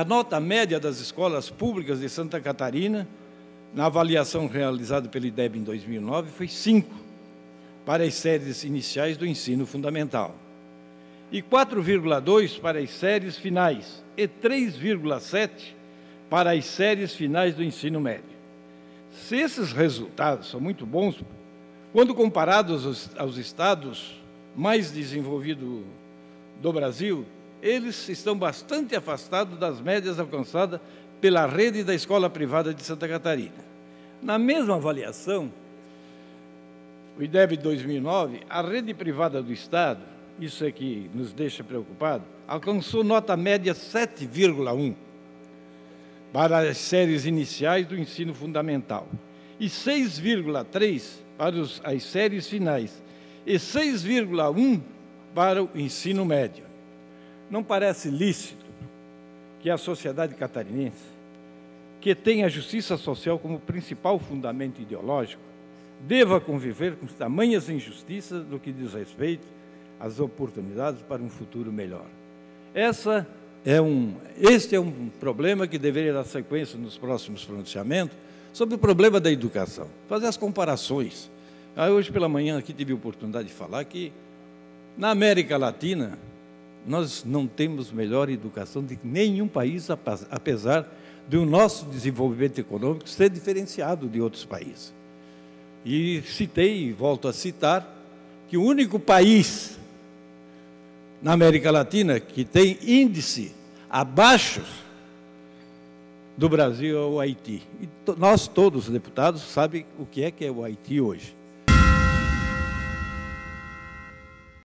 a nota média das escolas públicas de Santa Catarina, na avaliação realizada pelo IDEB em 2009, foi 5 para as séries iniciais do ensino fundamental e 4,2 para as séries finais e 3,7 para as séries finais do ensino médio. Se esses resultados são muito bons, quando comparados aos, aos estados mais desenvolvidos do Brasil, eles estão bastante afastados das médias alcançadas pela rede da escola privada de Santa Catarina. Na mesma avaliação, o IDEB 2009, a rede privada do Estado, isso é que nos deixa preocupado, alcançou nota média 7,1 para as séries iniciais do ensino fundamental e 6,3 para as séries finais e 6,1 para o ensino médio. Não parece lícito que a sociedade catarinense, que tem a justiça social como principal fundamento ideológico, deva conviver com tamanhas injustiças no que diz respeito às oportunidades para um futuro melhor. Essa é um, este é um problema que deveria dar sequência nos próximos pronunciamentos sobre o problema da educação. Fazer as comparações. Ah, hoje pela manhã aqui tive a oportunidade de falar que na América Latina nós não temos melhor educação de nenhum país, apesar do nosso desenvolvimento econômico ser diferenciado de outros países. E citei, e volto a citar, que o único país na América Latina que tem índice abaixo do Brasil é o Haiti. E nós todos, deputados, sabem o que é que é o Haiti hoje.